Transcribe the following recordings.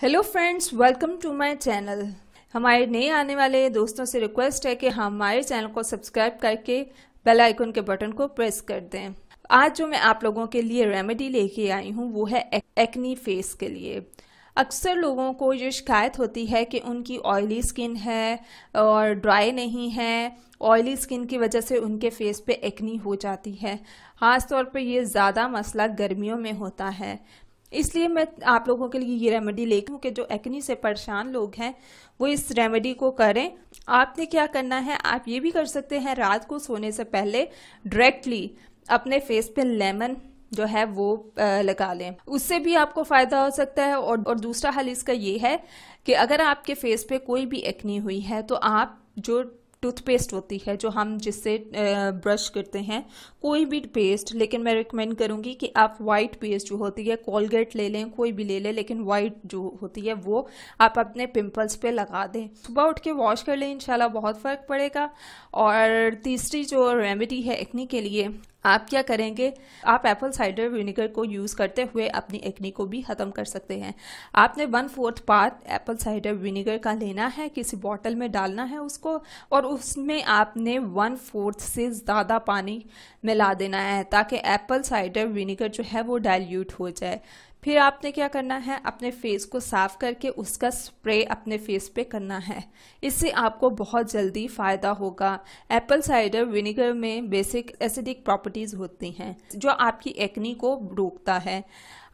Hello friends welcome to my channel हमारे नए आने वाले दोस्तों से रिक्वेस्ट है कि हमारे चैनल को सब्सक्राइब करके बेल आइकन के बटन को प्रेस कर दें। आज जो मैं आप लोगों के लिए रेमेडी लेके आई हूँ, वो है एक्नी फेस के लिए। अक्सर लोगों को ये शिकायत होती है कि उनकी ऑयली स्किन है और ड्राई नहीं है। ऑयली स्किन की वजह से उनके फेस पे एक्नी हो जाती है। ख़ास तौर पे ये ज़्यादा मसला गर्मियों में होता है। इसलिए मैं आप लोगों के लिए ये रेमेडी लेकर हूँ कि जो एक्नी से परेशान लोग हैं वो इस रेमेडी को करें। आपने क्या करना है? आप ये भी कर सकते हैं रात को सोने से पहले डायरेक्टली अपने फेस पे लेमन जो है वो लगा लें। उससे भी आपको फ़ायदा हो सकता है और, और दूसरा हल इसका ये है कि अगर आपके फेस पे कोई भी एक्नी हुई है तो आप जो टूथपेस्ट होती है, जो हम जिससे ब्रश करते हैं, कोई भी पेस्ट लेकिन मैं रिकमेंड करूँगी कि आप वाइट पेस्ट जो होती है कोलगेट ले लें, कोई भी ले लें, लेकिन वाइट जो होती है, वो आप अपने पिंपल्स पे लगा दें। सुबह उठ के वॉश कर लें, इंशाल्लाह बहुत फ़र्क पड़ेगा। और तीसरी जो रेमेडी है एक्नी के लिए आप क्या करेंगे? आप एप्पल साइडर विनेगर को यूज़ करते हुए अपनी एक्नी को भी ख़त्म कर सकते हैं। आपने one fourth part apple cider vinegar का लेना है, किसी बॉटल में डालना है उसको, और उसमें आपने वन फोर्थ से ज़्यादा पानी मिला देना है ताकि एप्पल साइडर विनेगर जो है वो डाइल्यूट हो जाए। फिर आपने क्या करना है? अपने फेस को साफ़ करके उसका स्प्रे अपने फेस पे करना है। इससे आपको बहुत जल्दी फ़ायदा होगा। एप्पल साइडर विनेगर में बेसिक एसिडिक प्रॉपर्टीज़ होती हैं, जो आपकी एक्नी को रोकता है।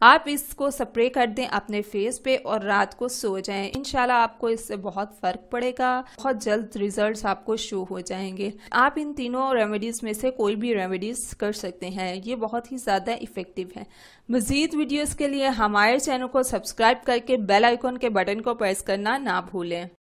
आप इसको स्प्रे कर दें अपने फेस पे और रात को सो जाएँ। इनशाला आपको इससे बहुत फ़र्क पड़ेगा। बहुत जल्द रिजल्ट्स आपको शो हो जाएँगे। आप इन तीनों रेमेडीज में से कोई भी रेमेडीज कर सकते हैं। ये बहुत ही ज़्यादा इफ़ेक्टिव है। मजीद वीडियोस के लिए हमारे चैनल को सब्सक्राइब करके बेल आइकॉन के बटन को प्रेस करना ना भूलें।